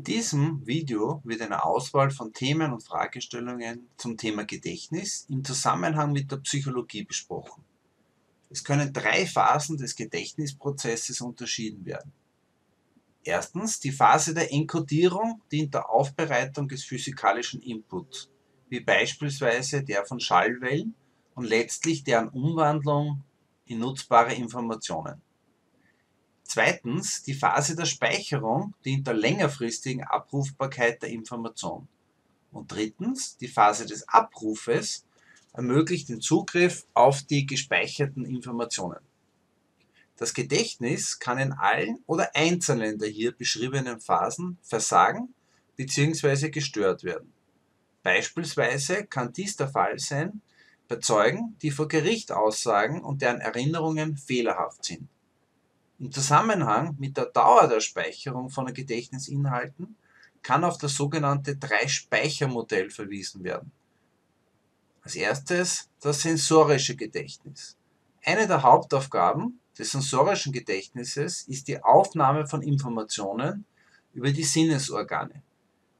In diesem Video wird eine Auswahl von Themen und Fragestellungen zum Thema Gedächtnis im Zusammenhang mit der Psychologie besprochen. Es können drei Phasen des Gedächtnisprozesses unterschieden werden. Erstens die Phase der Enkodierung dient der Aufbereitung des physikalischen Inputs, wie beispielsweise der von Schallwellen und letztlich deren Umwandlung in nutzbare Informationen. Zweitens die Phase der Speicherung dient der längerfristigen Abrufbarkeit der Information. Und drittens die Phase des Abrufes ermöglicht den Zugriff auf die gespeicherten Informationen. Das Gedächtnis kann in allen oder einzelnen der hier beschriebenen Phasen versagen bzw. gestört werden. Beispielsweise kann dies der Fall sein bei Zeugen, die vor Gericht aussagen und deren Erinnerungen fehlerhaft sind. Im Zusammenhang mit der Dauer der Speicherung von Gedächtnisinhalten kann auf das sogenannte Drei-Speicher-Modell verwiesen werden. Als erstes das sensorische Gedächtnis. Eine der Hauptaufgaben des sensorischen Gedächtnisses ist die Aufnahme von Informationen über die Sinnesorgane.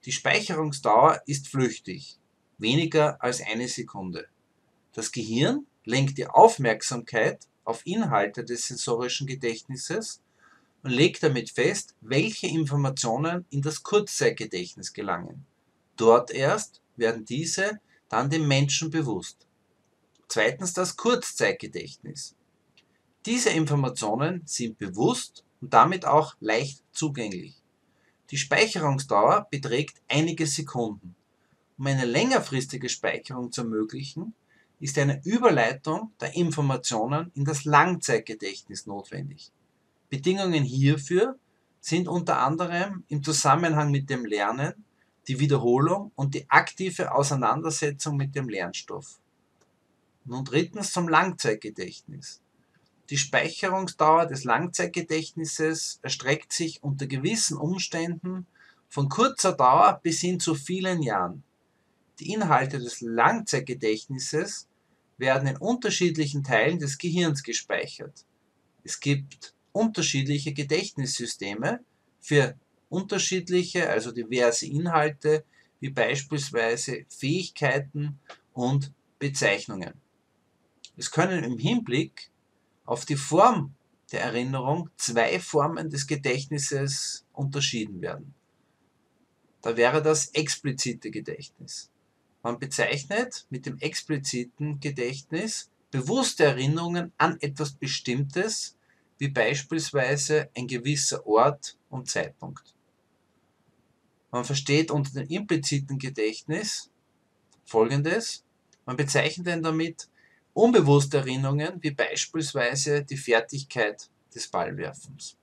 Die Speicherungsdauer ist flüchtig, weniger als eine Sekunde. Das Gehirn lenkt die Aufmerksamkeit auf Inhalte des sensorischen Gedächtnisses und legt damit fest, welche Informationen in das Kurzzeitgedächtnis gelangen. Dort erst werden diese dann dem Menschen bewusst. Zweitens das Kurzzeitgedächtnis. Diese Informationen sind bewusst und damit auch leicht zugänglich. Die Speicherungsdauer beträgt einige Sekunden. Um eine längerfristige Speicherung zu ermöglichen, ist eine Überleitung der Informationen in das Langzeitgedächtnis notwendig. Bedingungen hierfür sind unter anderem im Zusammenhang mit dem Lernen die Wiederholung und die aktive Auseinandersetzung mit dem Lernstoff. Nun drittens zum Langzeitgedächtnis. Die Speicherungsdauer des Langzeitgedächtnisses erstreckt sich unter gewissen Umständen von kurzer Dauer bis hin zu vielen Jahren. Die Inhalte des Langzeitgedächtnisses werden in unterschiedlichen Teilen des Gehirns gespeichert. Es gibt unterschiedliche Gedächtnissysteme für unterschiedliche, also diverse Inhalte, wie beispielsweise Fähigkeiten und Bezeichnungen. Es können im Hinblick auf die Form der Erinnerung zwei Formen des Gedächtnisses unterschieden werden. Da wäre das explizite Gedächtnis. Man bezeichnet mit dem expliziten Gedächtnis bewusste Erinnerungen an etwas Bestimmtes, wie beispielsweise ein gewisser Ort und Zeitpunkt. Man versteht unter dem impliziten Gedächtnis Folgendes. Man bezeichnet damit unbewusste Erinnerungen, wie beispielsweise die Fertigkeit des Ballwerfens.